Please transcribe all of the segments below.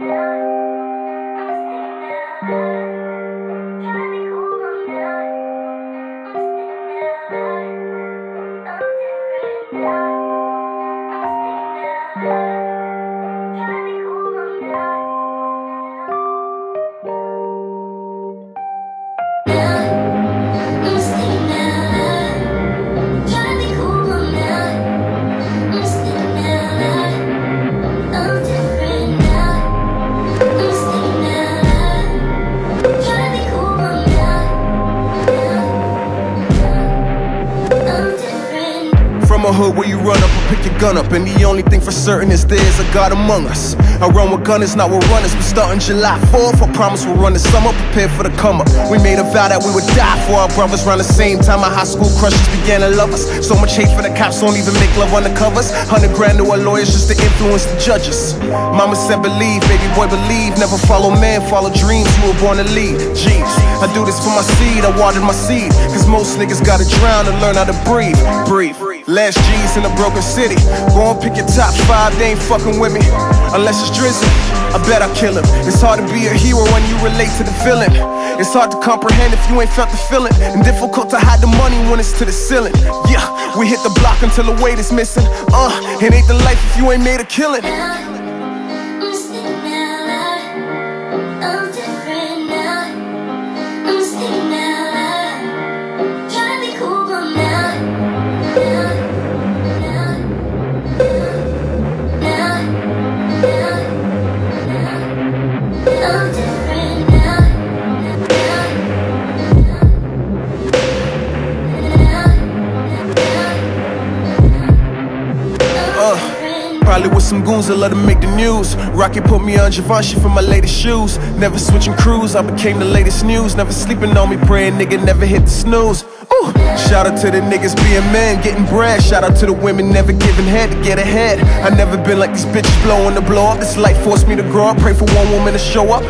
From gun up, and the only thing for certain is there's a God among us. I run with gunners, not with runners. We starting July 4th. I promise we'll run the summer, prepared for the come up. We made a vow that we would die for our brothers. Around the same time, our high school crushes began to love us. So much hate for the cops, don't even make love undercovers. Hundred grand to our lawyers just to influence the judges. Mama said, believe, baby boy, believe. Never follow man, follow dreams. You were born to lead. Jeez, I do this for my seed, I watered my seed. Cause most niggas gotta drown to learn how to breathe. Breathe. Last G's in a broken city. Go and pick your top five, they ain't fucking with me. Unless it's Drizzy, I bet I kill him. It's hard to be a hero when you relate to the villain. It's hard to comprehend if you ain't felt the feeling. And difficult to hide the money when it's to the ceiling. Yeah, we hit the block until the weight is missing. Uh, it ain't the life if you ain't made a killing. With some goons that let him make the news. Rocky put me on Givenchy for my latest shoes. Never switching crews, I became the latest news. Never sleeping on me, praying nigga never hit the snooze. Shout out to the niggas being men, getting bread. Shout out to the women never giving head to get ahead. I never been like these bitches blowing the blow up. This life forced me to grow up. Pray for one woman to show up.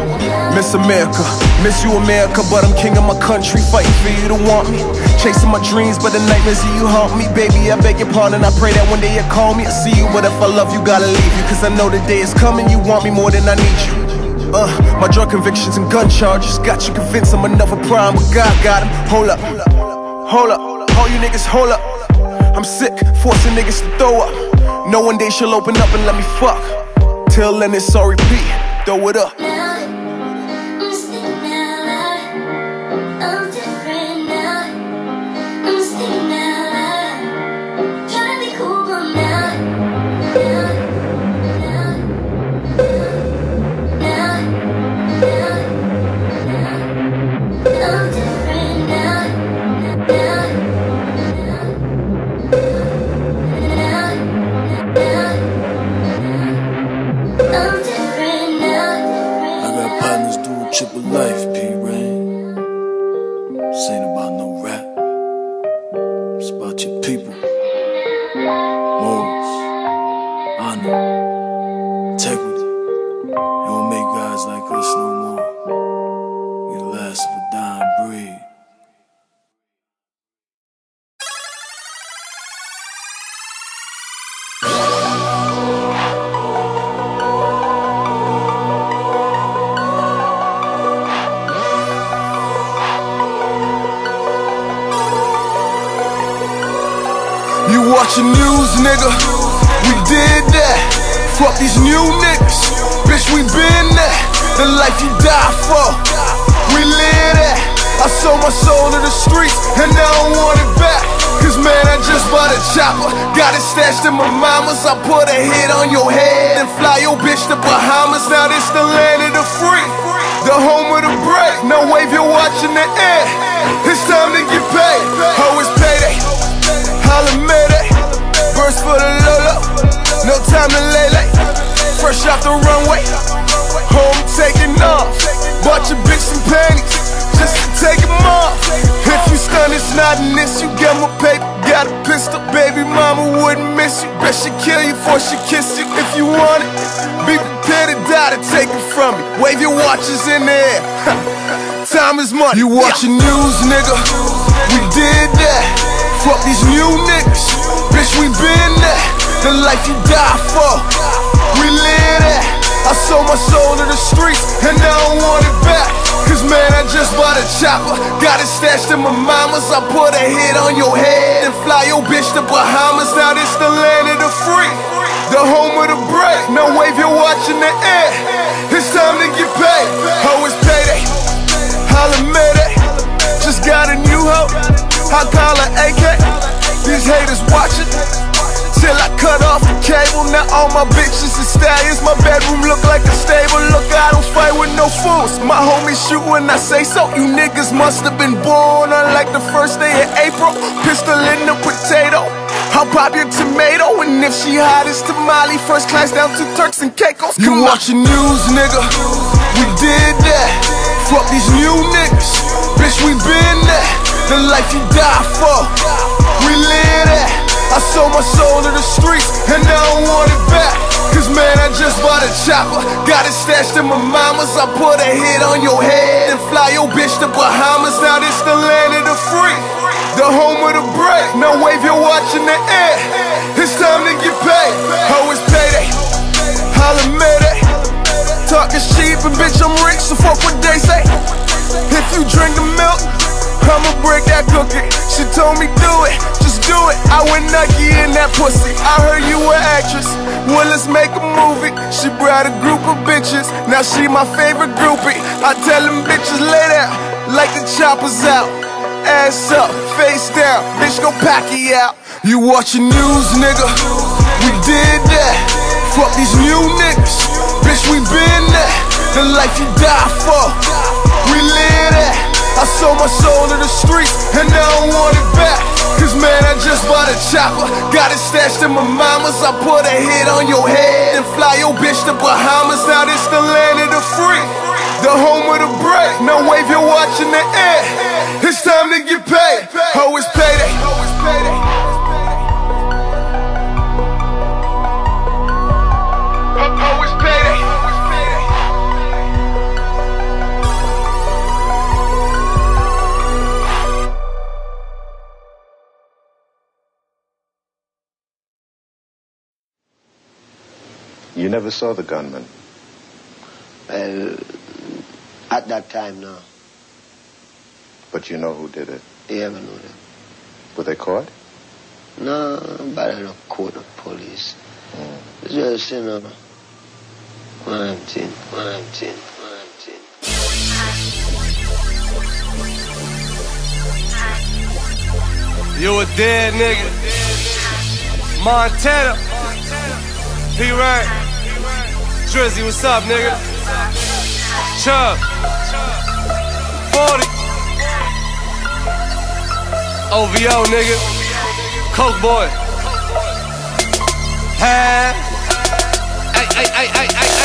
Miss America, miss you America, but I'm king of my country, fighting for you to want me. Chasing my dreams, but the nightmares of you haunt me, baby. I beg your pardon. I pray that one day you call me. I see you, but if I love you, gotta leave you. Cause I know the day is coming. You want me more than I need you. Uh, my drug convictions and gun charges got you convinced I'm another prime, but God got him. Hold up, hold up, all you niggas, hold up. I'm sick, forcing niggas to throw up. No one day she'll open up and let me fuck. Till then it's all repeat, throw it up. You watching news, nigga? We did that. Fuck these new niggas. Bitch, we been that. The life you die for. We live that. I sold my soul to the streets and I don't want it back. Cause man, I just bought a chopper. Got it stashed in my mama's. I put a hit on your head and fly your bitch to Bahamas. Now this the land of the free. The home of the brave. No wave you're watching the air. It's time to get paid. Oh, it's payday. Holla Mayday, burst for the Lolo, no time to lay late. Fresh off the runway, home taking off. Bought your bitch some panties, just to take them off. If you stun, it's not an issue. Get my paper, got a pistol. Baby mama wouldn't miss you. Bet she kill you before she kiss you. If you want it, be prepared to die to take it from me. Wave your watches in the air. Time is money. You watching news, nigga? We did that. Fuck these new niggas. Bitch, we been there. The life you die for. We live that. I sold my soul to the streets, and I don't want it back. Cause man, I just bought a chopper. Got it stashed in my mama's. I put a hit on your head and fly your bitch to Bahamas. Now this the land of the free, the home of the break. No wave, you're watching the air. It's time to get paid. Oh, it's payday. Holla Mayday. Just got a new hoe. I call her AK. These haters watching. Till I cut off the cable. Now all my bitches is stallions. My bedroom look like a stable. Look, I don't fight with no fools. My homies shoot when I say so. You niggas must have been born on like the first day of April. Pistol in the potato. I'll pop your tomato, and if she hot as tamale, first class down to Turks and Caicos. You watching news, nigga? We did that. Fuck these new niggas, bitch. We been that. The life you die for, we live that. I sold my soul to the streets, and I don't want it back. Cause man, I just bought a chopper. Got it stashed in my mama's. I put a hit on your head and fly your bitch to Bahamas. Now this the land of the free, the home of the brave No wave, you're watching the air. It's time to get paid. Oh, it's payday. Holla Mayday. Talk is cheap and bitch, I'm rich, so fuck what they say. If you drink the milk, I'ma break that cookie. She told me do it, just do it. I went nucky in that pussy. I heard you were actress. Well, let's make a movie. She brought a group of bitches. Now she my favorite groupie. I tell them bitches lay down, like the choppers out. Ass up, face down, bitch go pack you out. You watching news, nigga? We did that. Fuck these new niggas, bitch. We been that. The life you die for, we live that. I sold my soul to the streets, and now I don't want it back. Cause man, I just bought a chopper. Got it stashed in my mama's. I put a hit on your head and fly your bitch to Bahamas. Now this the land of the free, the home of the break. No wave, you're watching the air. It's time to get paid. Oh, it's You never saw the gunman. Well, at that time, no. But you know who did it. You ever know that? Were they caught? No, but I don't call the police. It's just, you know, one thing, one thing, one thing. You a dead nigga. Montana. P Reign. Drizzy, what's up, nigga? Chubb. 40. OVO, nigga. Coke boy. Hey.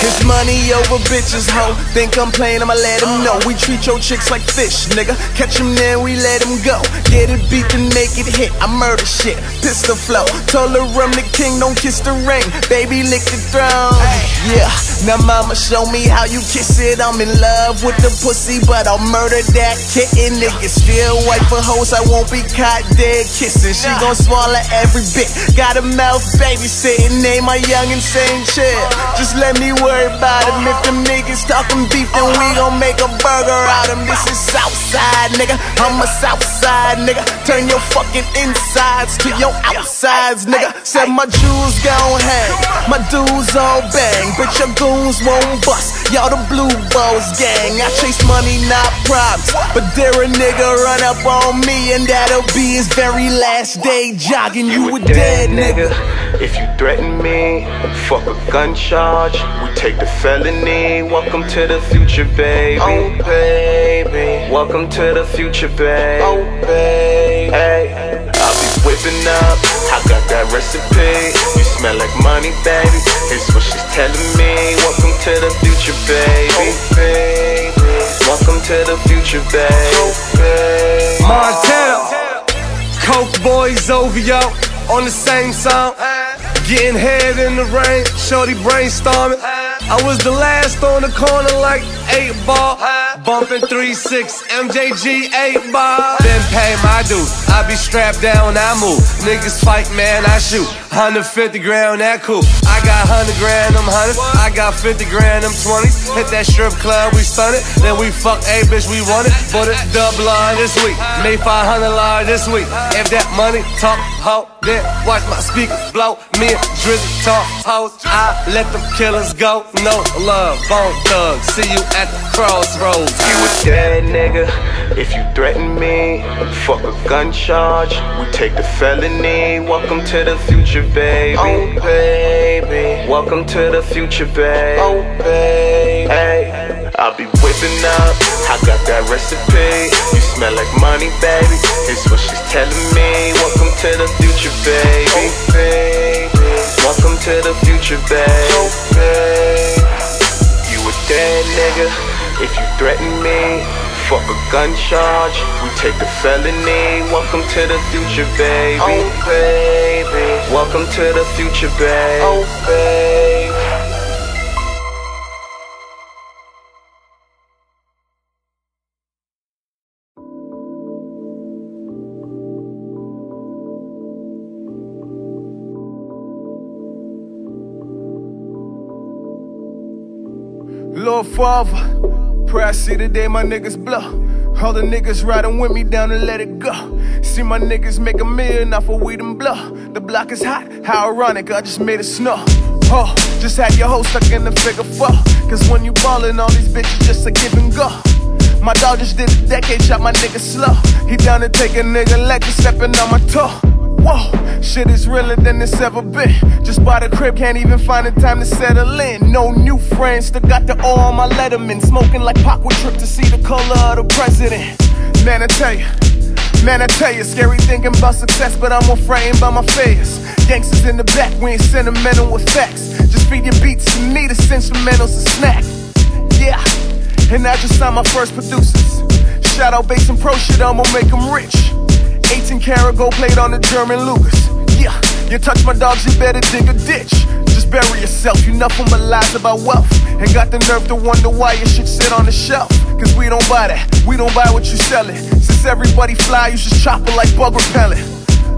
It's money over bitches, ho. Think I'm playing, I'ma let him know. We treat your chicks like fish, nigga. Catch him there, we let him go. Get it beat and make it hit. I murder shit, pistol flow. Told her I'm the king, don't kiss the ring. Baby, lick the throne. Yeah, now mama, show me how you kiss it. I'm in love with the pussy, but I'll murder that kitten. Nigga, still white for hoes, I won't be caught dead kissing. She gon' swallow every bit. Got a mouth babysitting, name my young insane chill. Just let me worry about him. If them niggas talking beef, then we gon' make a burger out of. This is Southside, nigga. I'm a Southside, nigga. Turn your fucking insides to your outsides, nigga. Said my jewels gon' hang, my dudes all bang, but your goons won't bust. Y'all the blue balls gang. I chase money, not problems. But dare a nigga run up on me, and that'll be his very last day jogging. You a dead nigga. If you threaten me, fuck a gun charge. We take the felony. Welcome to the future, baby. Oh, baby. Welcome to the future, baby. Oh, baby. Hey, I'll be whipping up. I got that recipe. You smell like money, baby. Here's what she's telling me. Welcome to the future, baby. Welcome to the future, baby. Baby. Montana. Coke boys OVO on the same song. Getting head in the rain, shorty brainstorming. I was the last on the corner like 8 ball. Bumping 3-6, MJG 8 ball. Then pay my due. I be strapped down, when I move. Niggas fight, man, I shoot. 150 grand, that cool. I got 100 grand, I'm 100. I got 50 grand, I'm 20s. Hit that strip club, we stun it. Then we fuck a bitch, we want it. But it double line this week. Made 500 line this week. If that money talk, ho, then watch my speakers blow. Me and Drizzy talk, hoes. I let them killers go. No love, bone thug. See you at the crossroads. You a dead nigga if you threaten me. Fuck a gun charge. We take the felony. Welcome to the future, baby. Oh, baby. Welcome to the future, baby. Oh, baby. Hey, I'll be whipping up. I got that recipe. You smell like money, baby. It's what she's telling me. Welcome to the future, baby. Oh, baby. Welcome to the future, baby. Oh, baby. Dead nigga if you threaten me. Fuck a gun charge, we take the felony. Welcome to the future, baby. Oh, baby. Welcome to the future, baby. Oh, baby. Father, pray I see the day my niggas blow. All the niggas riding with me down and let it go. See my niggas make a million off of weed and blow. The block is hot, how ironic, I just made it snow. Oh, just had your hoe stuck in the figure four. Cause when you ballin', all these bitches just a give and go. My dog just did a decade, shot my nigga slow. He down to take a nigga leg, stepping on my toe. Whoa, shit is realer than it's ever been. Just bought a crib, can't even find the time to settle in. No new friends, still got the O on my letterman. Smoking like Pac would trip to see the color of the president. Man, I tell you, man, I tell you, scary thinking about success, but I'm frightened by my fears. Gangsters in the back, we ain't sentimental with facts. Just feed your beats to me, the sentimentals a snack. Yeah, and I just signed my first producers. Shout out Bass and Pro shit, I'ma make them rich. 18 karat gold plate on the German Lucas. Yeah, you touch my dogs, you better dig a ditch. Just bury yourself, you nothing but lies about wealth. And got the nerve to wonder why your shit sit on the shelf. Cause we don't buy that, we don't buy what you selling. Since everybody fly, you just chop it like bug repellent.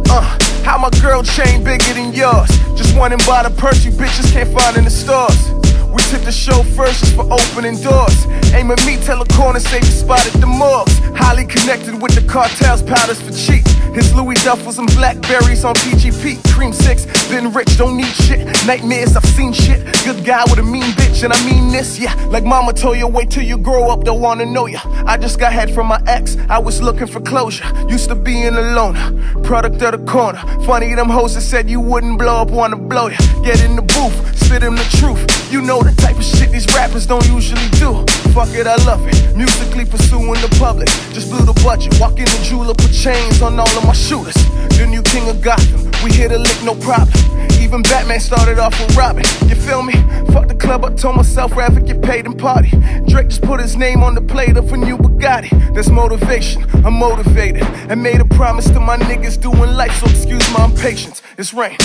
Uh, how my girl chain bigger than yours? Just went and a purse you bitches can't find in the stores. We took the show first just for opening doors. Aim at me, tell a corner, save the spot at the morgues. Highly connected with the cartels, powders for cheap. His Louis Duffels and Blackberries on PGP. Cream 6, been rich, don't need shit. Nightmares, I've seen shit. Good guy with a mean bitch, and I mean this, yeah. Like mama told you, wait till you grow up, don't wanna know ya. I just got head from my ex, I was looking for closure. Used to be in a loner, product of the corner. Funny, them hoes that said you wouldn't blow up, wanna blow ya. Get in the booth, spit him the truth. You know the type of shit these rappers don't usually do. Fuck it, I love it. Musically pursuing the public. Just blew the budget. Walk in the jeweler, put chains on all of my shooters. The new king of Gotham. We hit a lick, no problem. Even Batman started off with Robin. You feel me? Fuck the club, I told myself rather get paid and party. Drake just put his name on the plate of a new Bugatti. That's motivation. I'm motivated. And made a promise to my niggas doing life, so excuse my impatience. It's Reign.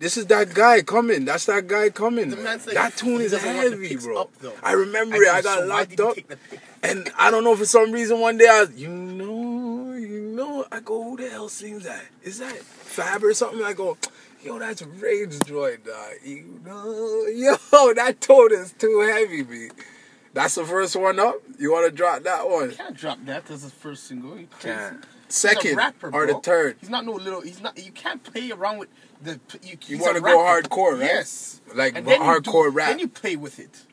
This is that guy coming. That's that guy coming. The that tune is the heavy, bro. up. I remember And it. I got why locked up. the? And I don't know for some reason one day I you know, you know, I go, who the hell sings that? Is that Fab or something? I go, yo, that's Rage Joy, dog. You know, yo, that tone is too heavy, B. That's the first one up. You want to drop that one? Can't drop that as his first single. You crazy. Can't. Second rapper, or the third? He's not no little. He's not. You can't play around with the. You, You wanna go hardcore, right? Yes. Like And you do- hardcore rap. Then you play with it.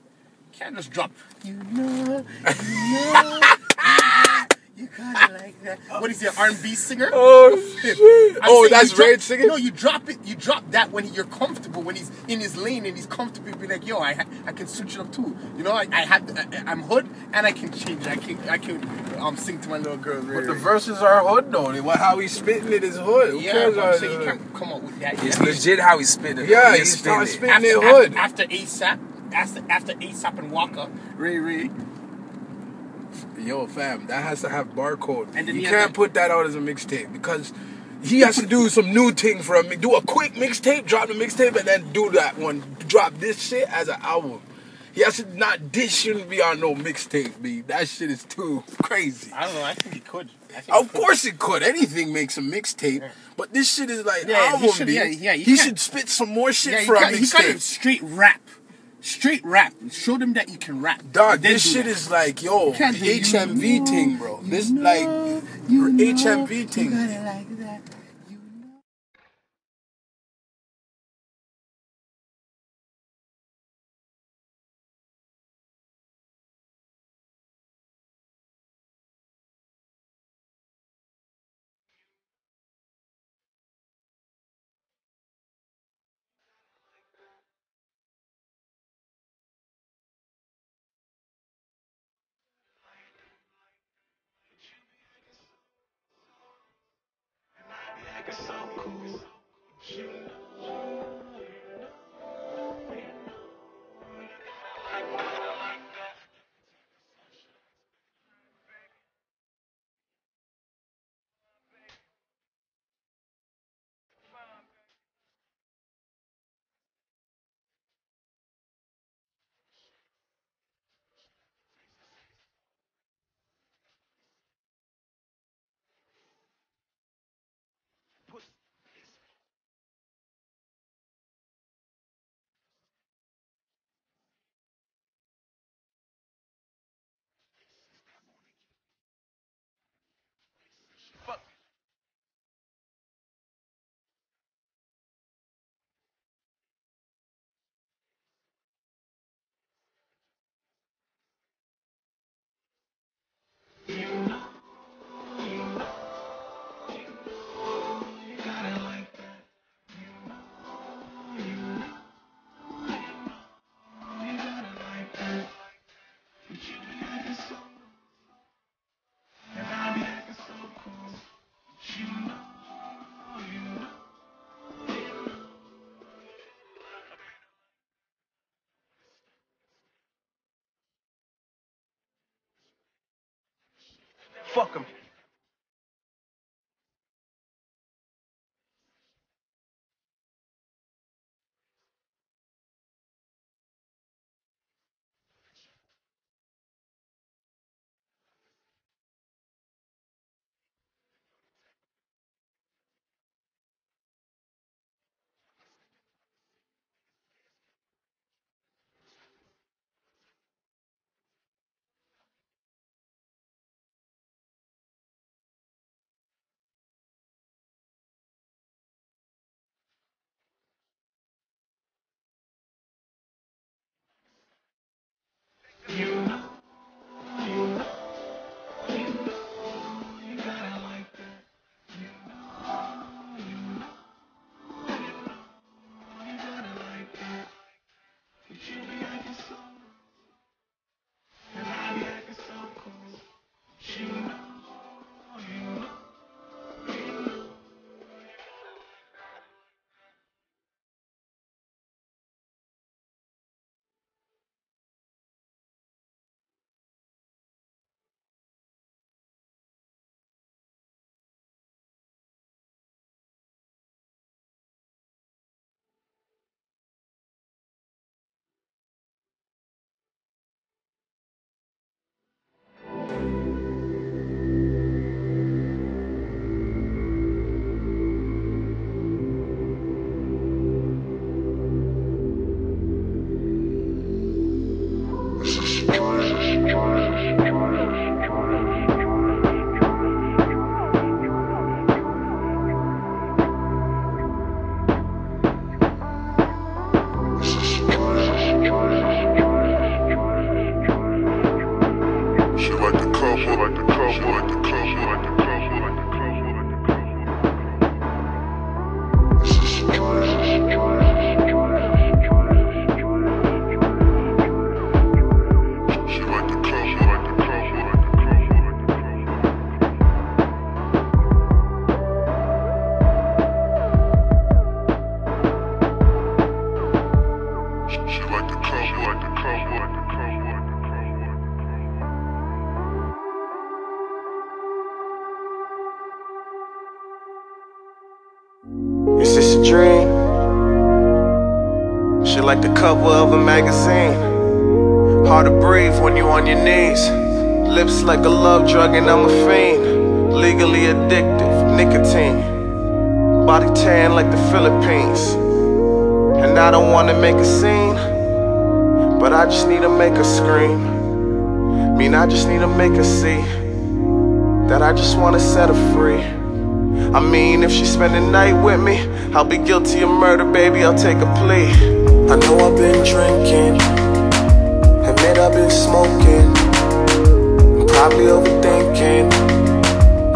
Can't just drop. You know. You know. You kinda like that. What is he, an R&B singer? Oh, Flip. shit. I'm Oh, saying that's you drop- Rage singing? No, you drop it. You drop that when you're comfortable, when he's in his lane and he's comfortable. Be like, yo, I I can switch it up too. You know, I, I have I, I'm hood and I can change. it. I can I can um sing to my little girl. But the verses are hood though. What- How he's spitting it is hood. Who yeah, cares but how I'm saying you can't come up with that. It's Yeah. legit how he's spitting. Yeah, He he's is spitting not it. spitting after, it after, hood. after ASAP, after after ASAP and Walker, Ray Ray. Yo, fam, that has to have barcode. And you can't put that out as a mixtape because he has to do some new thing for a do a quick mixtape, drop the mixtape, and then do that one. Drop this shit as an album. He has to not. This shouldn't be on no mixtape, B. That shit is too crazy. I don't know. I think he could. Think he Of could. course it could. Anything makes a mixtape, but this shit is like Yeah, he album, should- B. yeah, yeah, he should spit some more shit Yeah, he for a got, he got mixtape. straight rap. Straight rap. Show them that you can rap. Dog, this do shit that. is like, yo, You can't you HMV know, thing, bro. you This know, like you know, HMV you thing. Fuck him. Cover of a magazine. Hard to breathe when you're on your knees. Lips like a love drug and I'm a fiend. Legally addictive, nicotine. Body tan like the Philippines. And I don't wanna make a scene, but I just need to make her scream. Mean I just need to make her see that I just wanna set her free. I mean, if she spend the night with me, I'll be guilty of murder, baby. I'll take a plea. I know I've been drinking, admit I've been smoking, I'm probably overthinking,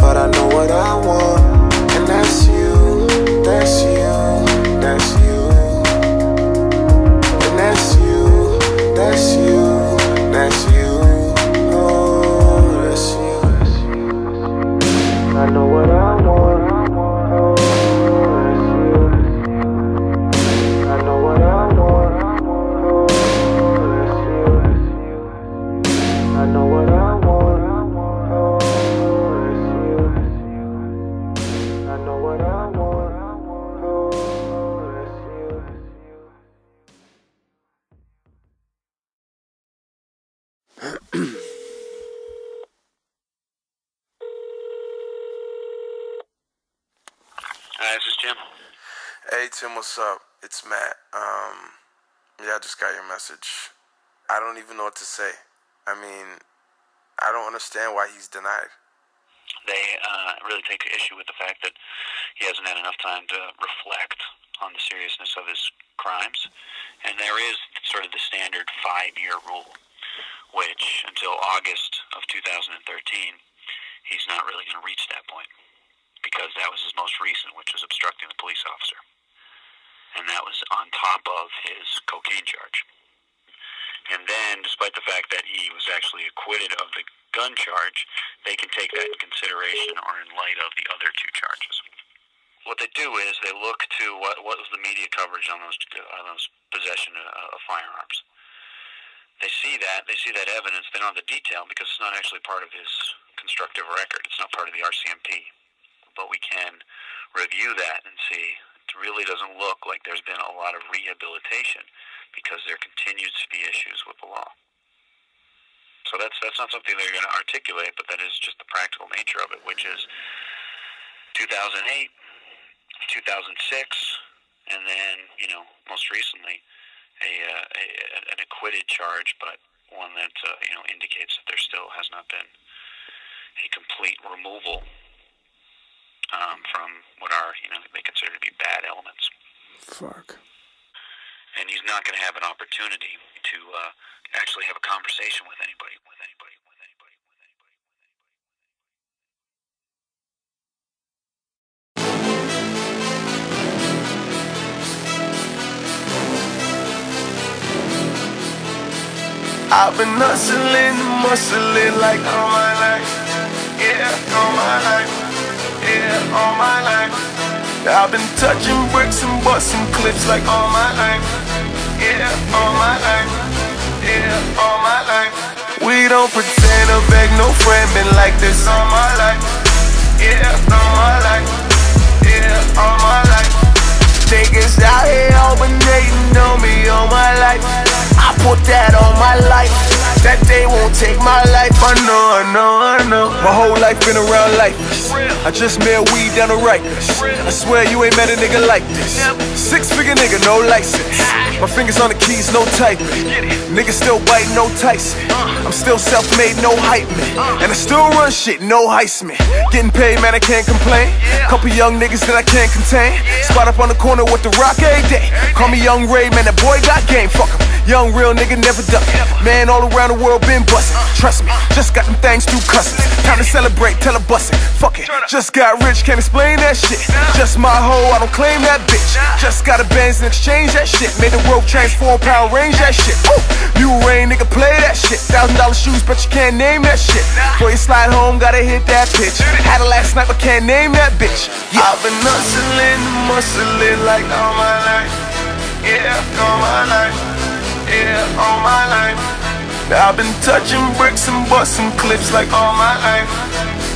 but I know what I want, and that's you, that's you, that's you, Tim, what's up? It's Matt. Um, yeah, I just got your message. I don't even know what to say. I mean, I don't understand why he's denied. They uh, really take issue with the fact that he hasn't had enough time to reflect on the seriousness of his crimes. And there is sort of the standard five year rule, which until August of 2013, he's not really going to reach that point because that was his most recent, which was obstructing the police officer. And that was on top of his cocaine charge. And then, despite the fact that he was actually acquitted of the gun charge, they can take that in consideration or in light of the other two charges. What they do is they look to what what was the media coverage on those on those possession of, of firearms. They see that they see that evidence. They don't have the detail because it's not actually part of his constructive record. It's not part of the RCMP. But we can review that and see really doesn't look like there's been a lot of rehabilitation because there continues to be issues with the law. So that's that's not something they're going to articulate, but that is just the practical nature of it, which is 2008, 2006, and then you know most recently a, uh, a an acquitted charge, but one that uh, you know indicates that there still has not been a complete removal um, from what are you know they consider to be bad elements. Fuck. and he's not going to have an opportunity to uh, actually have a conversation with anybody. With anybody. With anybody. With anybody. I've been hustling, muscling like all my life. Yeah, all my life. Yeah, all my life. I've been touching bricks and busting clips like all my life. Yeah, all my life. Yeah, all my life. We don't pretend to beg no friend, been like this all my life. Yeah, all my life. Yeah, all my life. Niggas out here overnating on me all my life. I put that on my life. That they won't take my life. I know, I know, I know. My whole life been around this. I just mail weed down the Rikers. I swear you ain't met a nigga like this. Six figure nigga, no license. My fingers on the keys, no typing. Niggas still biting, no Tyson. I'm still self made, no hype man. And I still run shit, no heist man. Getting paid, man, I can't complain. Couple young niggas that I can't contain. Spot up on the corner with the rock every day. Call me Young Ray, man, that boy got game, fuck him. Young real nigga never duck. Man, all around the world been bustin'. Trust me, just got them things through cussing. Time to celebrate, tell a bustin'. Fuck it, just got rich, can't explain that shit. Just my hoe, I don't claim that bitch. Just got a Benz and exchange that shit. Made the rope transform, power range that shit. Ooh, new rain, nigga, play that shit. Thousand dollar shoes, but you can't name that shit. Before you slide home, gotta hit that pitch. Had a last night, but can't name that bitch. Yeah. I've been hustling, muscling like all my life. Yeah, all my life. Yeah, all my life. I've been touching bricks and busting clips like all my life.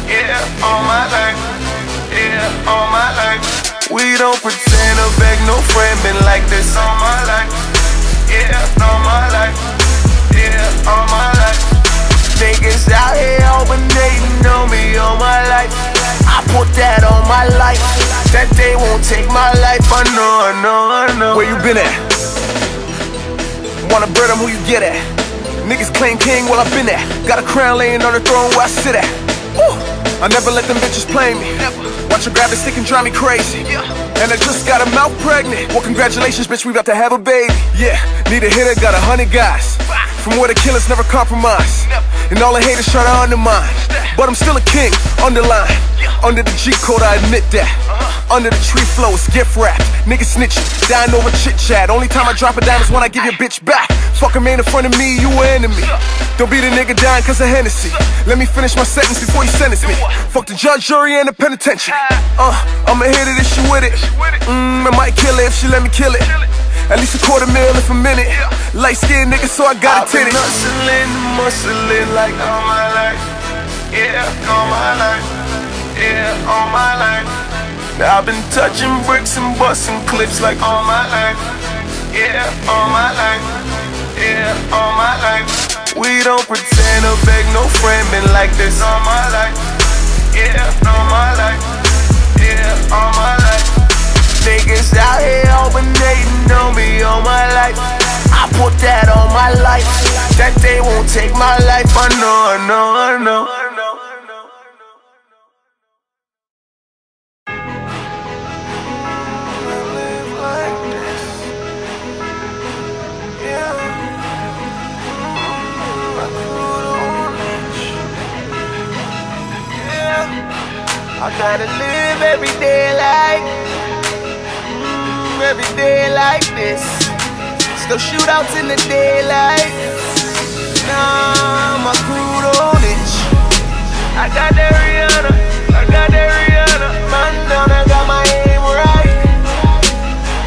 Yeah, all my life. Yeah, all my life. We don't pretend to beg no friend, been like this all my life. Yeah, all my life. Yeah, all my life. Niggas out here overnating on me all my life. I put that on my life. That they won't take my life. I know, I know, I know. Where you been at? Wanna bird 'em, who you get at? Niggas claim king, while I've been there. Got a crown laying on the throne where I sit at. Woo! I never let them bitches play me. Watch her grab the stick and drive me crazy. And I just got a mouth pregnant. Well, congratulations, bitch, we about to have a baby. Yeah, need a hitter, got a hundred guys. From where the killers never compromise. And all the haters try to undermine. But I'm still a king, underline. Under the G code, I admit that. Under the tree flow, it's gift wrapped. Niggas snitching, dying over chit chat. Only time I drop a dime is when I give your bitch back. Fuck a man in front of me, you an enemy. Don't be the nigga dying cause of Hennessy. Let me finish my sentence before you sentence me. Fuck the judge, jury, and the penitentiary. Uh, I'ma hit it if she with it. Mmm, I might kill it if she let me kill it. At least a quarter mil if a minute. Light skinned nigga, so I got I've a been titty. hustling, muscling like all my life. Yeah, all my life. Yeah, all my life. I've been touching bricks and busting clips like all my life. Yeah, all my life. Yeah, all my life. We don't pretend or beg no friend, been like this all my life. Yeah, all my life. Yeah, all my life. Niggas out here overnating on me all my life. I put that on my life. That they won't take my life. I know, I know, I know. I gotta live every day like, mm, every day like this. Still shootouts in the daylight. Nah, my crew don't itch. I got that Rihanna, I got that Rihanna. Man down, I got my aim right.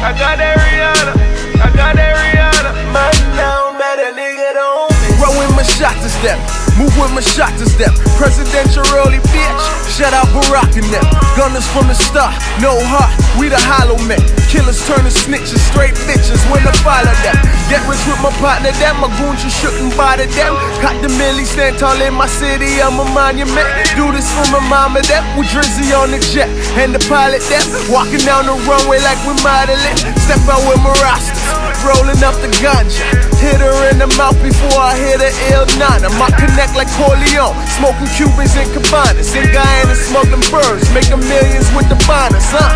I got that Rihanna, I got that Rihanna. Man down, better nigga don't miss. Roll my shot to step. With my shot to step. Presidential early bitch. Shout out Barack and them. Gunners from the start. No heart. We the hollow men. Killers turn to snitches. Straight bitches when I follow them. Get rich with my partner. Them. My goons you shouldn't bother them. Got the millie. Stand tall in my city. I'm a monument. Do this for my mama. Them. With Drizzy on the jet. And the pilot. Them. Walking down the runway like we modeling. Step out with my rosters. Rolling up the ganja. Hit her in the mouth before I hit her ill nana. My connect like Corleone. Smoking Cubans and Cabanas. In Guyana smuggling birds. Making millions with the bonus, huh?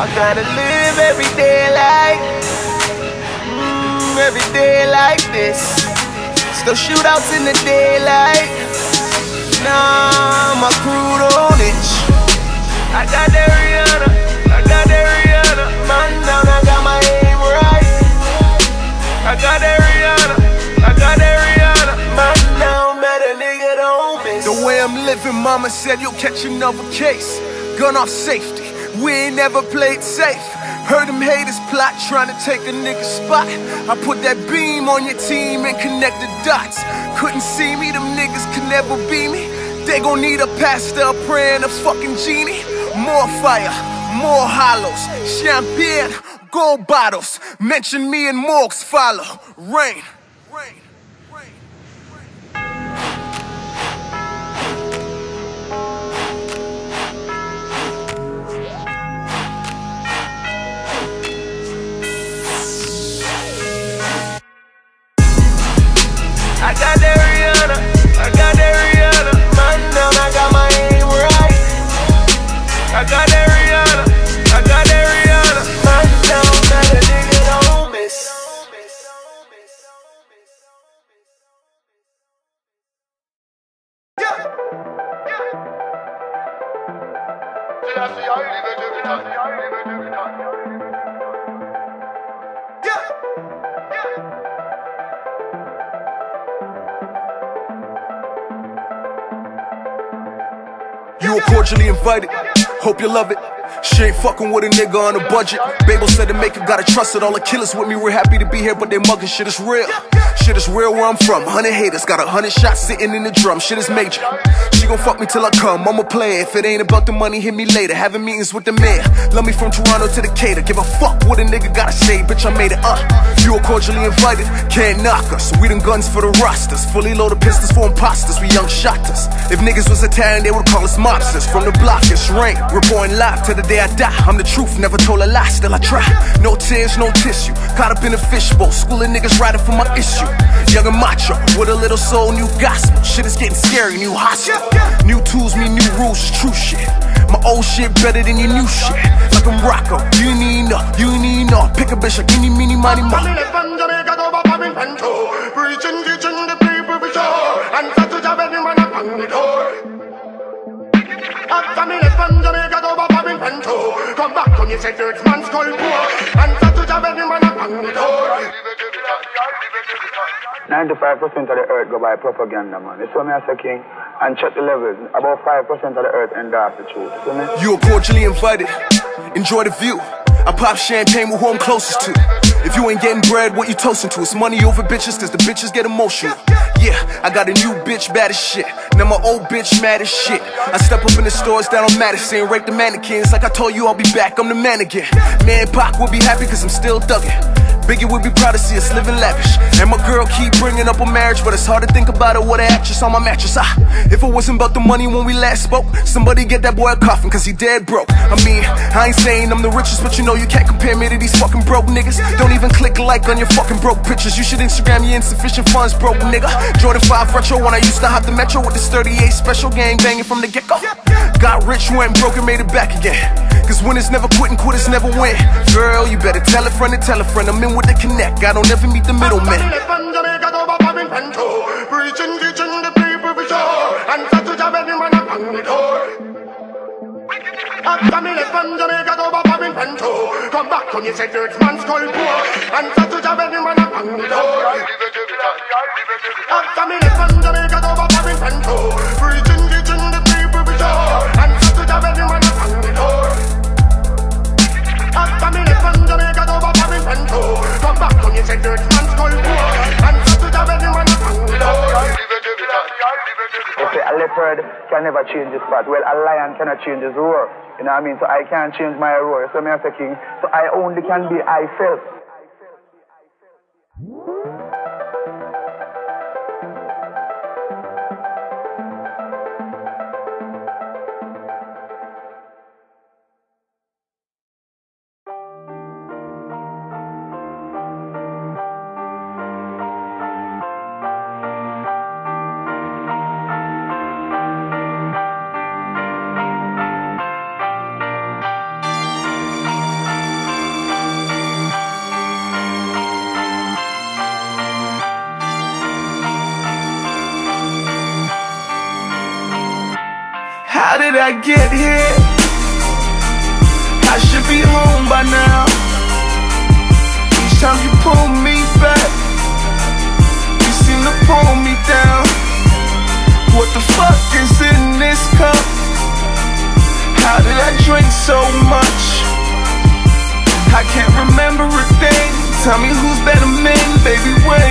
I gotta live every day like, mm, every day like this. Still shootouts in the daylight. Nah, my crew don't itch. I got that Rihanna, way mama said you'll catch another case. Gun off safety, we ain't never played safe. Heard them haters plot, trying to take a nigga spot. I put that beam on your team and connect the dots. Couldn't see me, them niggas could never be me. They gon' need a pastor, a prayer, and a fucking genie. More fire, more hollows, champagne, gold bottles. Mention me and morgues follow. Reign. Cordially invited. Hope you love it. She ain't fucking with a nigga on a budget. Babel said to make maker gotta trust it. All the killers with me, we're happy to be here, but they mugging shit is real. Shit is real where I'm from. Hundred haters, got a hundred shots sitting in the drum. Shit is major. Gon' fuck me till I come. I'm a player. If it ain't about the money, hit me later. Having meetings with the mayor. Love me from Toronto to Decatur. Give a fuck what a nigga gotta say. Bitch, I made it up. You are cordially invited. Can't knock us. We done guns for the rosters. Fully loaded pistols for imposters. We young shotters. If niggas was Italian, they would call us mobsters. From the block, it's Reign. Reporting live till the day I die. I'm the truth. Never told a lie. Still I try. No tears, no tissue. Caught up in a fishbowl. Schooling niggas riding for my issue. Young and macho. With a little soul, new gospel. Shit is getting scary, new hostile. New tools mean new rules, true shit. My old shit better than your new shit. Like I'm Rocco, you need no, you need no. Pick a bitch like any, mini, money, mo. from Jamaica to Babylon too. Preaching, teaching the people we show. And such a job every man up on the door. After me left from Jamaica to Babylon too. Come back to me, say dirt man's skull poor. And such a job every man up on the door. 95% of the earth go by propaganda, man. It's what me as a king. And check the levels. About 5% of the earth end off the truth. See me? You are cordially invited. Enjoy the view. I pop champagne with who I'm closest to. If you ain't getting bread, what you toasting to? It's money over bitches, cause the bitches get emotional. Yeah, I got a new bitch bad as shit. Now my old bitch mad as shit. I step up in the stores down on Madison, rape the mannequins. Like I told you, I'll be back, I'm the man again. Man, Pac will be happy cause I'm still thuggin'. Biggie would be proud to see us living lavish. And my girl keep bringing up a marriage, but it's hard to think about it with an actress on my mattress. Ah, if it wasn't about the money when we last spoke, somebody get that boy a coffin, cause he dead broke. I mean, I ain't saying I'm the richest, but you know you can't compare me to these fucking broke niggas. Don't even click like on your fucking broke pictures. You should Instagram your insufficient funds, broke nigga. Jordan 5 retro when I used to hop the metro with this 38 special gang banging from the get go. Got rich, went broke, and made it back again. Cause winners never quit and quitters never win. Girl, you better tell a friend to tell a friend. I'm in with the connect. I don't ever meet the middleman. Preaching, teaching the people we show. And such a job man up on the door. Left from Jamaica to Babylon too. Come back to me, say dirt man's skull poor. And such a job man up on the door. After such a leopard can never change his spot. Well, a lion cannot change his roar. You know what I mean? So I can't change my roar. So as a king. So I only can be I. I get here? I should be home by now. Each time you pull me back, you seem to pull me down. What the fuck is in this cup? How did I drink so much? I can't remember a thing. Tell me who's better men, baby, where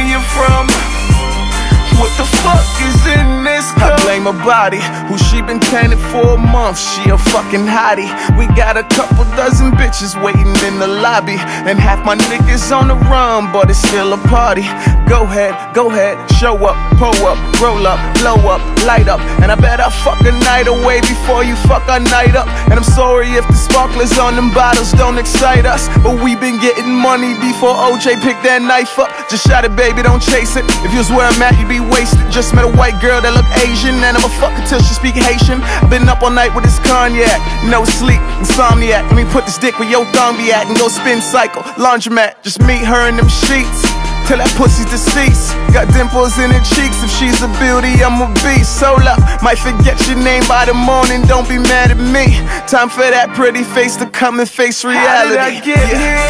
body, who she been tanning for a month. She a fucking hottie. We got a couple dozen bitches waiting in the lobby, and half my niggas on the run, but it's still a party. Go ahead, go ahead, show up, pull up, roll up, blow up, light up, and I bet I fuck a night away before you fuck our night up. And I'm sorry if the sparklers on them bottles don't excite us, but we been getting money before OJ picked that knife up. Just shot it, baby, don't chase it. If you was where I'm at, you'd be wasted. Just met a white girl that look Asian, and I'ma fuck her till she speak Haitian. Been up all night with this cognac, no sleep, insomniac. Let me put this dick where your thumb be at and go spin cycle. Laundromat, just meet her in them sheets. Till that pussy's deceased. Got dimples in her cheeks. If she's a beauty, I'm a beast. Hold up, might forget your name by the morning. Don't be mad at me. Time for that pretty face to come and face reality. How did I get here?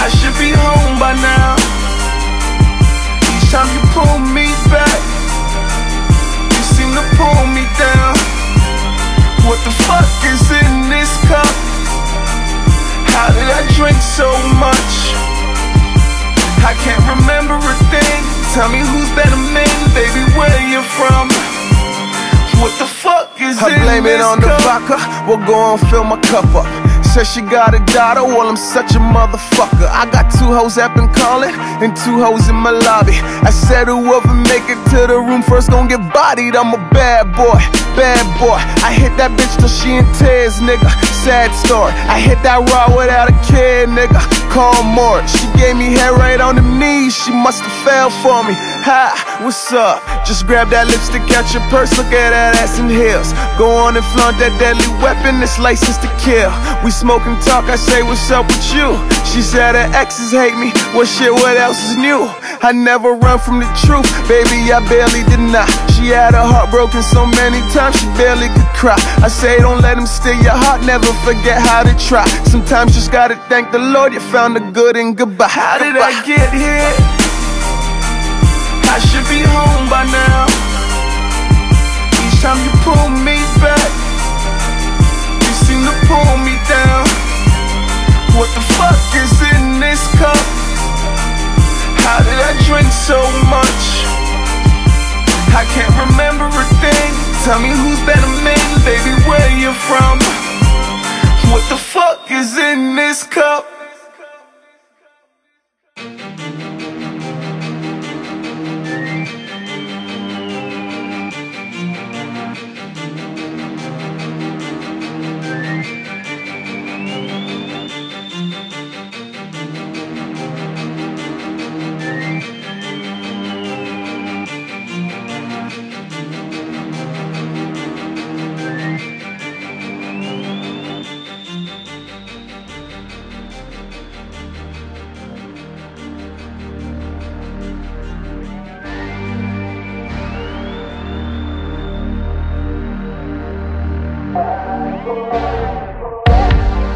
I should be home by now. Each time you pull me What the fuck is in this cup? How did I drink so much? I can't remember a thing. Tell me who's better men, baby, where you from? What the fuck is I blame it on the vodka. Well, go on, fill my cup up. Says she got a daughter, well, I'm such a motherfucker. I got two hoes that been calling and two hoes in my lobby. I said, whoever make it to the room first gon' get bodied. I'm a bad boy, bad boy. I hit that bitch till she in tears, nigga. Sad story. I hit that raw without a kid, nigga. Call more. She gave me head right on the knees. She must have fell for me. Hi, what's up? Just grab that lipstick out your purse. Look at that ass in heels. Go on and flaunt that deadly weapon. It's licensed to kill. We smoke and talk. I say, what's up with you? She said her exes hate me. Well, shit, what else is new? I never run from the truth, baby. I barely deny. She had her heart broken so many times she barely could cry. I say, don't let him steal your heart. Never forget how to try. Sometimes just gotta thank the Lord you found the good in goodbye. How did I get here? I should be home by now. Each time you pull me back, you seem to pull me down. What the fuck is in this cup? How did I drink so much? I can't remember a thing. Tell me who's better man, baby, where you from? What the fuck is in this cup?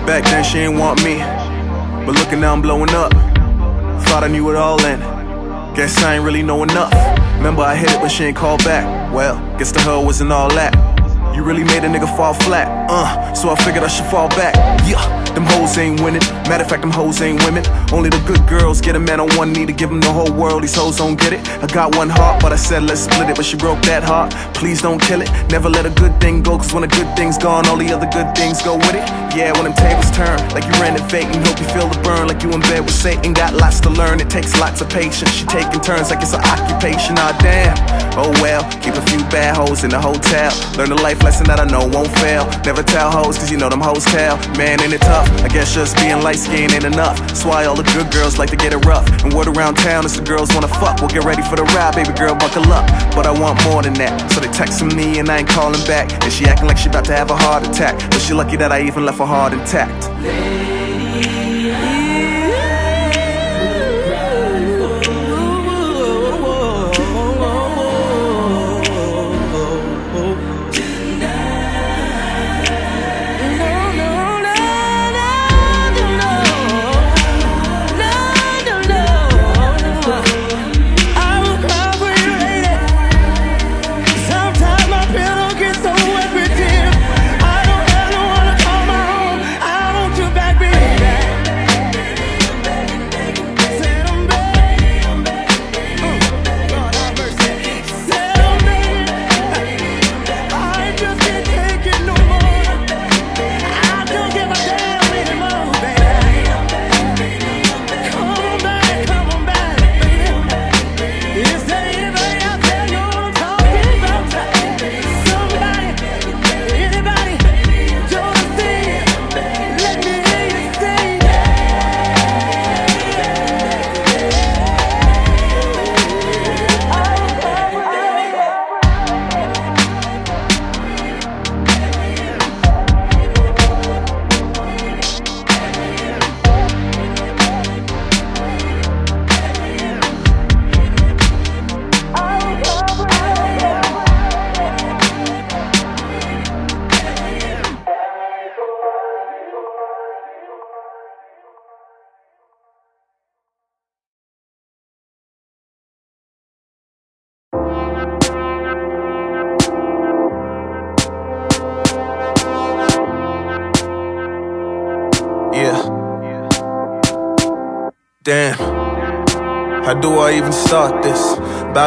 Back then she ain't want me, but looking now I'm blowing up. Thought I knew it all then. Guess I ain't really know enough. Remember I hit it, but she ain't called back. Well, guess the hell wasn't all that. You really made a nigga fall flat, uh. So I figured I should fall back. Yeah, them hoes ain't winning. Matter of fact, them hoes ain't women. Only the good girls get a man on one knee to give him the whole world. These hoes don't get it. I got one heart, but I said let's split it. But she broke that heart. Please don't kill it. Never let a good thing go, cause when a good thing's gone, all the other good things go with it. Yeah, when them tables turn, like you renovating, hope you feel the burn, like you in bed with Satan. Got lots to learn, it takes lots of patience. She taking turns like it's an occupation. Ah, damn. Oh well, keep a few bad hoes in the hotel. Learn the life lesson that I know won't fail. Never tell hoes, cause you know them hoes tell. Man, ain't it tough? I guess just being light skinned ain't enough. That's why all the good girls like to get it rough. And word around town is the girls wanna fuck. Well, get ready for the ride, baby girl, buckle up. But I want more than that. So they texting me and I ain't calling back. And she acting like she about to have a heart attack. But she lucky that I even left her heart intact.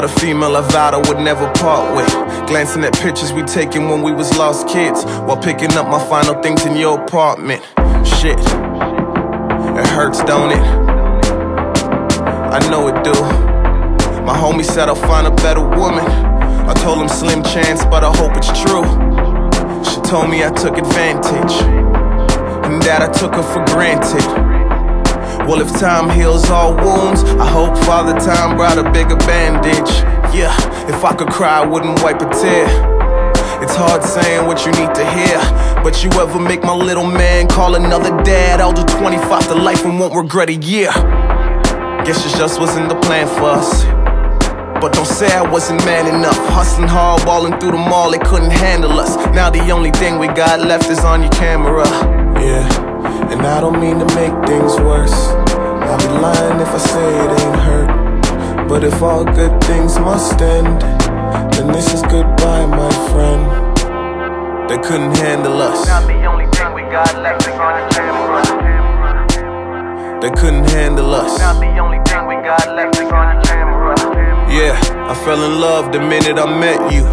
A female I vowed I would never part with. Glancing at pictures we taken when we was lost kids, while picking up my final things in your apartment. Shit, it hurts, don't it? I know it do. My homie said I'll find a better woman. I told him slim chance, but I hope it's true. She told me I took advantage, and that I took her for granted. Well, if time heals all wounds, I hope Father Time brought a bigger bandage. Yeah, if I could cry, I wouldn't wipe a tear. It's hard saying what you need to hear, but you ever make my little man call another dad? I'll do 25 to life and won't regret a year. Guess it just wasn't the plan for us. But don't say I wasn't man enough. Hustling hard, balling through the mall, they couldn't handle us. Now the only thing we got left is on your camera. Yeah, and I don't mean to make things worse. I'll be lying if I say it ain't hurt. But if all good things must end, then this is goodbye, my friend. They couldn't handle us. Now the only thing we got left is on the camera. They couldn't handle us. Now the only thing we got left is on the camera. Yeah, I fell in love the minute I met you.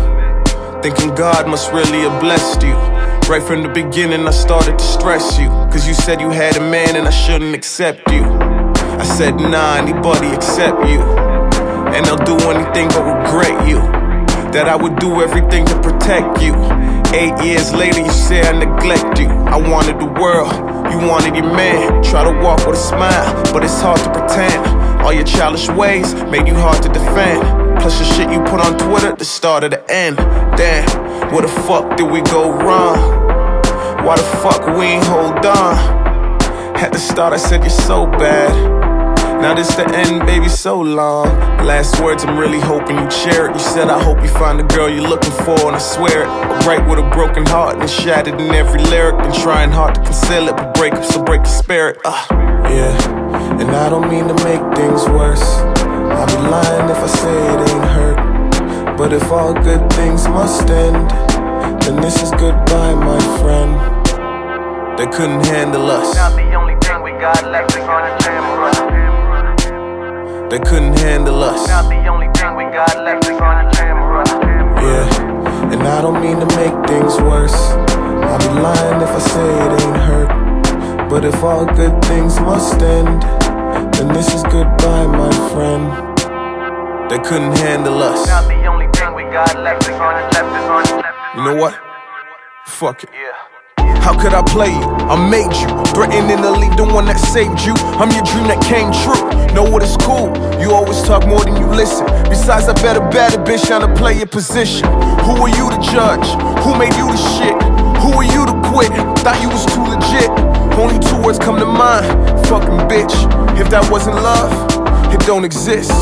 Thinking God must really have blessed you. Right from the beginning, I started to stress you. Cause you said you had a man and I shouldn't accept you. I said, nah, anybody except you. And I'll do anything but regret you. That I would do everything to protect you. Eight years later, you say I neglect you. I wanted the world, you wanted your man. Try to walk with a smile, but it's hard to pretend. All your childish ways made you hard to defend. Plus the shit you put on Twitter, the start of the end. Damn, where the fuck did we go wrong? Why the fuck we ain't hold on? At the start I said you're so bad. Now this the end, baby, so long. Last words, I'm really hoping you share it. You said I hope you find the girl you're looking for, and I swear it. I write with a broken heart and shattered in every lyric, and trying hard to conceal it, but break up, so break the spirit. Uh, yeah, and I don't mean to make things worse. I'll be lying if I say it ain't hurt. But if all good things must end, then this is goodbye, my friend. They couldn't handle us. Now the only thing we got left is on the camera. They couldn't handle us. Now the only thing we got left is on the camera. Yeah, and I don't mean to make things worse. I'll be lying if I say it ain't hurt. But if all good things must end, then this is goodbye, my friend. They couldn't handle us. Now the only thing we got left is on the left is on the left. You know what? Fuck it. How could I play you? I made you. Threatening to leave the one that saved you. I'm your dream that came true. Know what is cool? You always talk more than you listen. Besides, I bet a better bitch trying to play your position. Who are you to judge? Who made you the shit? Who are you to quit? Thought you was too legit. Only two words come to mind. Fucking bitch. If that wasn't love, it don't exist.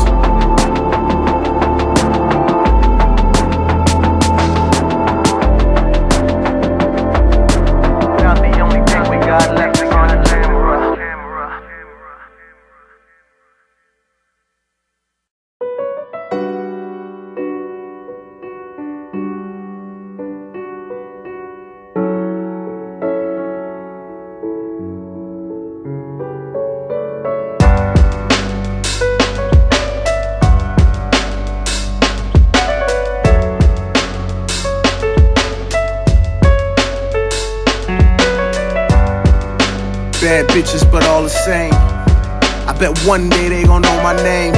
Bad bitches, but all the same. I bet one day they gon' know my name.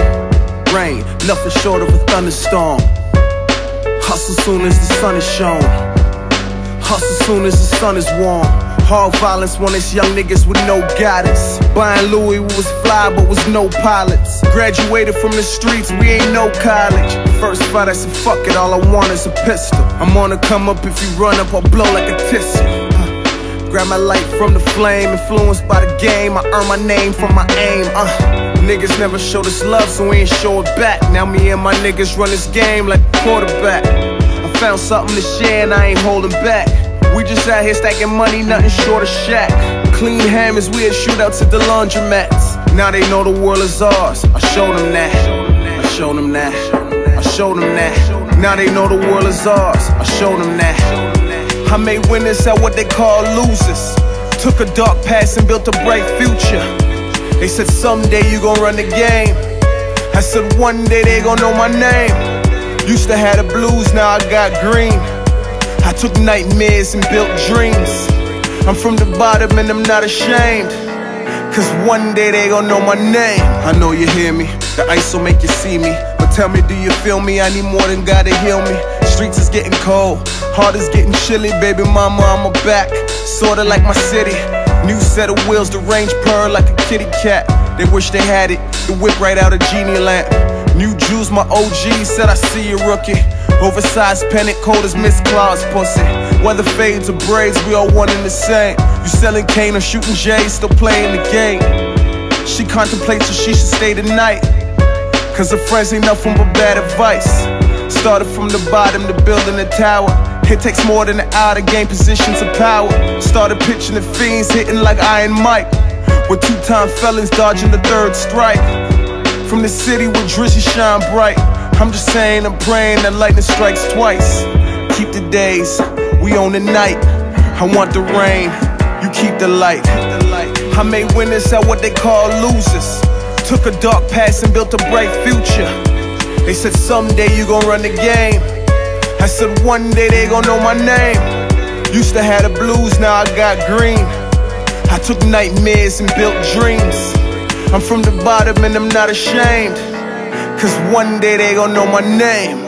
Reign, nothing short of a thunderstorm. Hustle soon as the sun is shown. Hustle soon as the sun is warm. Hard violence when it's young niggas with no guidance. Buying Louis we was fly, but was no pilots. Graduated from the streets, we ain't no college. First fight, I said, fuck it, all I want is a pistol. I'm on to come up if you run up, I'll blow like a tissue. Grab my light from the flame, influenced by the game. I earn my name from my aim. Uh, niggas never showed us love, so we ain't show it back. Now me and my niggas run this game like quarterback. I found something to share and I ain't holding back. We just out here stacking money, nothing short of shack. Clean hammers, we a shootouts at the laundromats. Now they know the world is ours. I showed them that. I showed them that. I showed them that. Now they know the world is ours. I showed them that. I made winners out what they call losers. Took a dark past and built a bright future. They said someday you gon' run the game. I said one day they gon' know my name. Used to have the blues, now I got green. I took nightmares and built dreams. I'm from the bottom and I'm not ashamed. Cause one day they gon' know my name. I know you hear me, the ice will make you see me. But tell me, do you feel me? I need more than God to heal me. Streets is getting cold, heart is getting chilly. Baby mama, I'm a back, sorta like my city. New set of wheels, the range purr like a kitty cat. They wish they had it, the whip right out of genie lamp. New Jews, my OG said I see you rookie. Oversized pennant, cold as Miss Claus pussy. Whether fades or braids, we all one and the same. You selling cane or shooting J's, still playing the game. She contemplates if she should stay tonight. Cause her friends ain't nothing but bad advice. Started from the bottom to building the tower. It takes more than an hour to gain positions of power. Started pitching the fiends, hitting like Iron Mike. With two time felons dodging the third strike. From the city where Drizzy shine bright. I'm just saying, I'm praying that lightning strikes twice. Keep the days, we own the night. I want the rain, you keep the light. I made winners out what they call losers. Took a dark past and built a bright future. They said someday you gon' run the game. I said one day they gon' know my name. Used to have the blues, now I got green. I took nightmares and built dreams. I'm from the bottom and I'm not ashamed. Cause one day they gon' know my name.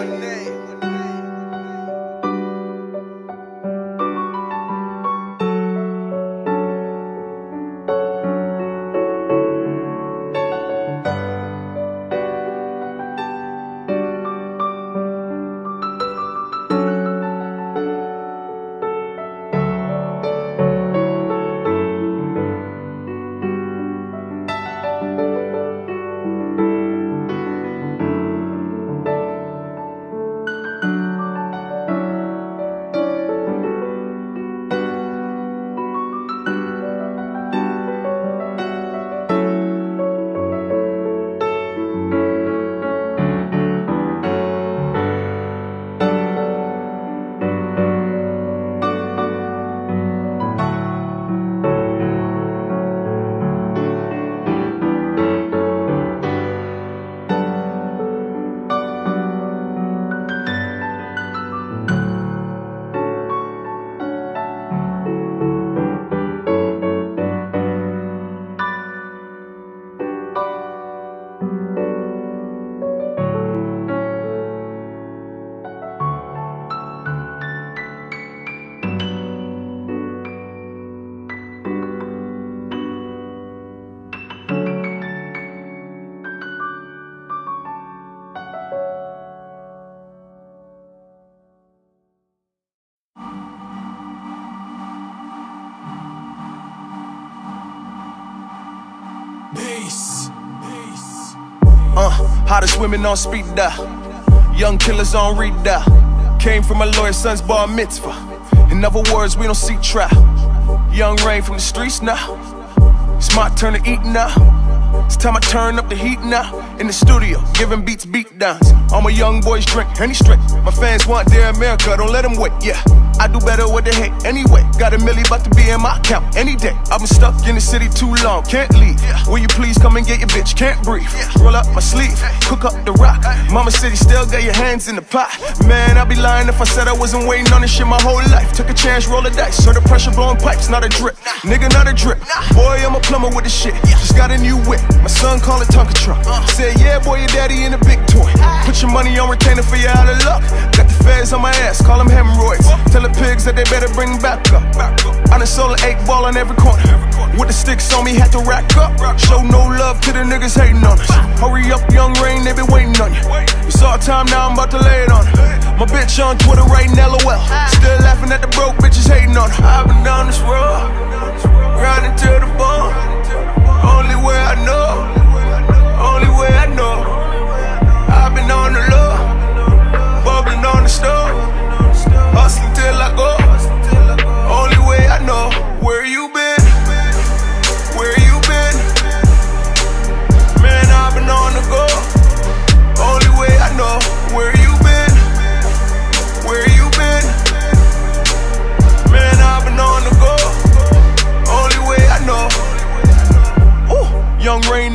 Women on speed dial. Young killers on read dial. Came from a lawyer's son's bar mitzvah. In other words, we don't see trial. Young Reign from the streets now. It's my turn to eat now. It's time I turn up the heat now. In the studio, giving beats beat downs. All my young boys drink any straight. My fans want Dear America, don't let them wait, yeah. I do better with the hate anyway. Got a milli about to be in my account any day. I've been stuck in the city too long, can't leave. Will you please come and get your bitch? Can't breathe. Roll up my sleeve, cook up the rock. Mama said you still got your hands in the pot. Man, I'd be lying if I said I wasn't waiting on this shit my whole life. Took a chance, roll the dice. So the pressure blowing pipes, not a drip. Nigga, not a drip. Boy, I'm a plumber with the shit. Just got a new whip. My son call it Tonka truck. Said, yeah, boy, your daddy in a big toy. Put your money on retainer for you out of luck. Got the feds on my ass, call them hemorrhoids. Tell the pigs that they better bring back up. I done sold an eight ball on every corner. With the sticks on me, had to rack up. Show no love to the niggas hating on us. Hurry up, young Reign, they been waiting on you. It's all time now, I'm about to lay it on her. My bitch on Twitter writing LOL. Still laughing at the broke bitches hating on her. I've been down this road, grinding to the bone. Only way I know, only way I know. I've been on the low,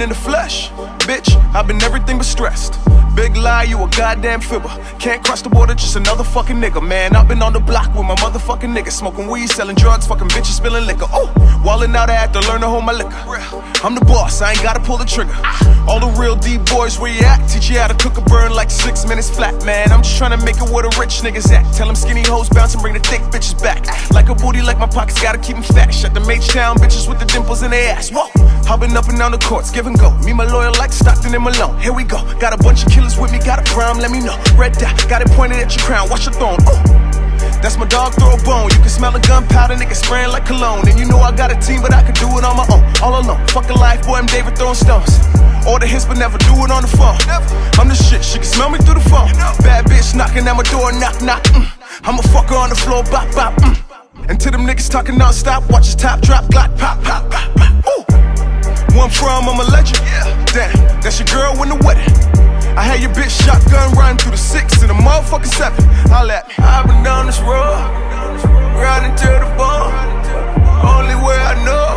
in the flesh. Bitch, I've been everything but stressed. Big lie, you a goddamn fibber. Can't cross the border, just another fucking nigga, man. I've been on the block with my motherfucking niggas, smoking weed, selling drugs, fucking bitches, spilling liquor. Oh, wallin' out, I had to learn to hold my liquor. I'm the boss, I ain't gotta pull the trigger. All the real D boys, at? Teach you how to cook a burn like six minutes flat, man. I'm just trying to make it where the rich niggas at. Tell them skinny hoes bounce and bring the thick bitches back. Like a booty, like my pockets, gotta keep them fat. Shut them H-Town bitches with the dimples in their ass. Whoa, hopping up and down the courts, give and go. Me, my lawyer, like Stockton and Malone. Here we go. Got a bunch of killers with me, got a crime, let me know. Red dot, got it pointed at your crown, watch your throne. Oh. That's my dog, throw a bone. You can smell the gunpowder, nigga spraying like cologne. And you know I got a team, but I can do it on my own. All alone, fucking life, boy, I'm David throwing stones. All the hits, but never do it on the phone. I'm the shit, she can smell me through the phone. Bad bitch knocking at my door, knock, knock. Mm. I'm a fucker on the floor, bop, bop. Mm. And to them niggas talking non-stop, watch his top drop, Glock, pop, pop, pop, pop. Ooh. I'm from, I'm a legend. Damn, that's your girl in the wedding. I had your bitch shotgun riding through the six and a motherfucking seven. I let me. I've been down this road, riding to the bone. Only way I know.